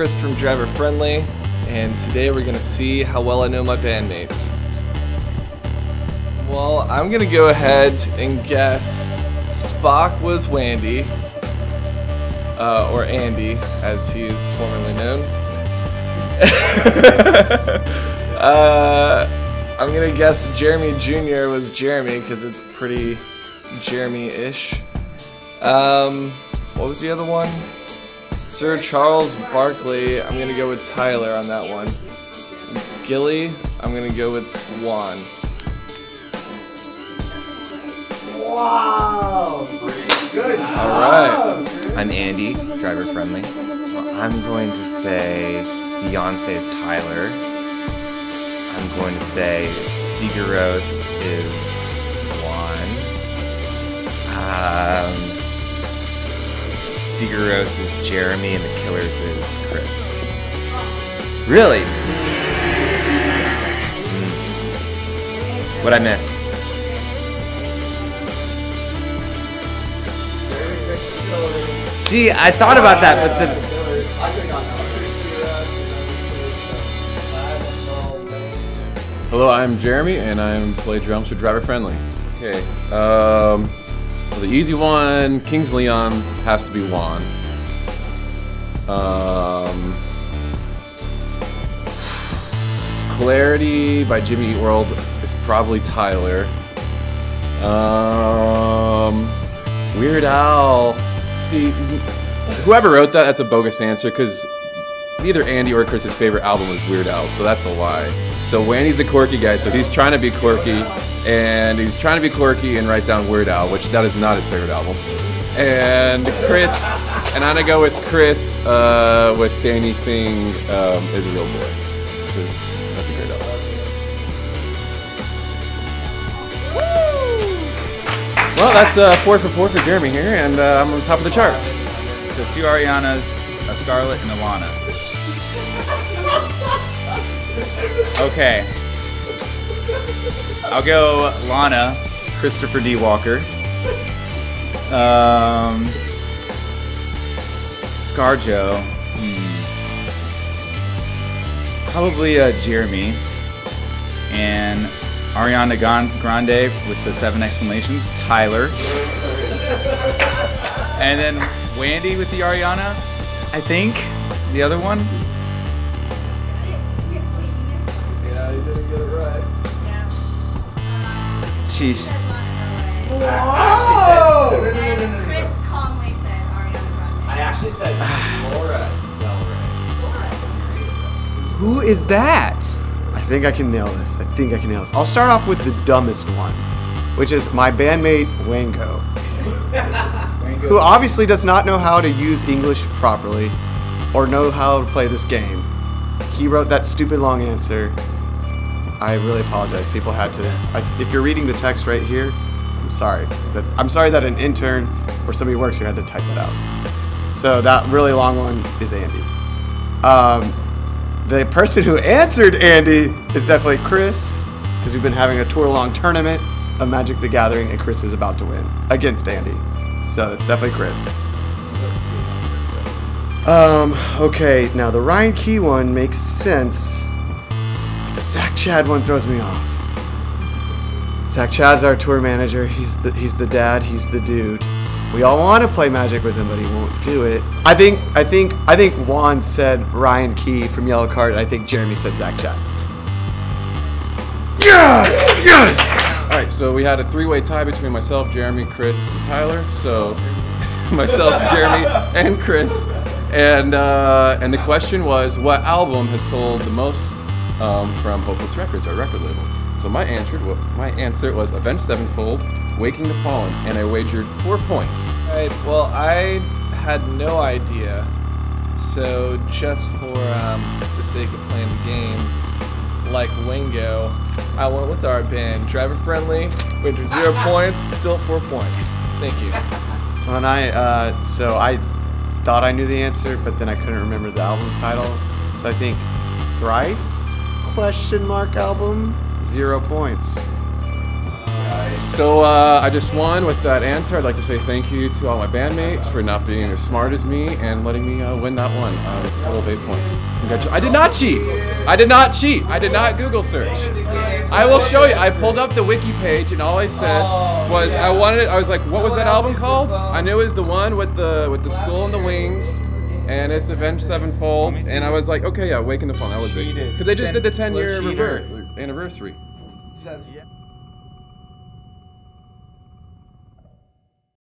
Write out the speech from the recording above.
Chris from Driver Friendly, and today we're gonna see how well I know my bandmates. Well, I'm gonna go ahead and guess Spock was Wandy, uh, or Andy, as he is formerly known. uh, I'm gonna guess Jeremy Jr. was Jeremy because it's pretty Jeremy-ish. Um, what was the other one? Sir Charles Barkley. I'm gonna go with Tyler on that one. Gilly. I'm gonna go with Juan. Wow! Good All right. I'm Andy, driver friendly. I'm going to say Beyonce's Tyler. I'm going to say Sigur Rós is Sigur Rós is Jeremy and the Killers is Chris. Really? Hmm. What'd I miss? See, I thought about that, but the Hello, I'm Jeremy, and I'm play drums for Driver Friendly. Okay, um, the easy one, Kings Leon has to be Juan. Um, Clarity by Jimmy Eat World is probably Tyler. Um, Weird Al. See, whoever wrote that, that's a bogus answer because neither Andy or Chris's favorite album was Weird Al, so that's a lie. So Wandy's the quirky guy, so he's trying to be quirky, and he's trying to be quirky and write down Weird Al, which that is not his favorite album. And Chris, and I'm gonna go with Chris uh, with Say Anything um, is a Real Boy, because that's a great album. Well, that's uh, four for four for Jeremy here, and uh, I'm on top of the charts. So two Arianas, a Scarlet, and a Lana. Okay. I'll go Lana, Christopher D. Walker. Um, Scarjo. Hmm. Probably uh, Jeremy. And Ariana Grande with the seven exclamations. Tyler. And then Wandy with the Ariana, I think. The other one. Sheesh. Whoa! No, no, no, no, no, no. Chris Conway said Ariana Grande. I actually said ah. Laura Del Who is that? I think I can nail this. I think I can nail this. I'll start off with the dumbest one, which is my bandmate Wango, who obviously does not know how to use English properly or know how to play this game. He wrote that stupid long answer. I really apologize. People had to. I if you're reading the text right here, I'm sorry. That I'm sorry that an intern or somebody who works here had to type that out. So that really long one is Andy. Um, the person who answered Andy is definitely Chris, because we've been having a tour long tournament of Magic the Gathering, and Chris is about to win against Andy. So it's definitely Chris. Um, okay, now the Ryan Key one makes sense, the Zach Chad one throws me off. Zach Chad's our tour manager. He's the he's the dad. He's the dude. We all want to play Magic with him, but he won't do it. I think I think I think Juan said Ryan Key from Yellowcard. And I think Jeremy said Zach Chad. Yes! Yes! All right, so we had a three-way tie between myself, Jeremy, Chris, and Tyler. So myself, Jeremy, and Chris, and uh, and the question was, what album has sold the most um, from Hopeless Records, our record label? So my answer, well, my answer was Avenged Sevenfold, Waking the Fallen, and I wagered four points. Alright, well, I had no idea. So, just for um, the sake of playing the game, like Wingo, I went with our band. Driver friendly, wagered zero points, still at four points. Thank you. And I uh, so I thought I knew the answer, but then I couldn't remember the album title. So I think Thrice question mark album zero points. So uh, I just won with that answer. I'd like to say thank you to all my bandmates for not being as smart as me and letting me uh, win that one. Uh, total of eight points. Congratulations. I did not cheat. I did not cheat. I did not Google search. I will show you. I pulled up the wiki page and all I said was I wanted. I was like, what was that album called? I knew it was the one with the with the skull and the wings. And it's Avenged Sevenfold, and I was like, okay, yeah, Wake in the Fall, that was it. Because they just did the 10 year rever- anniversary. Says-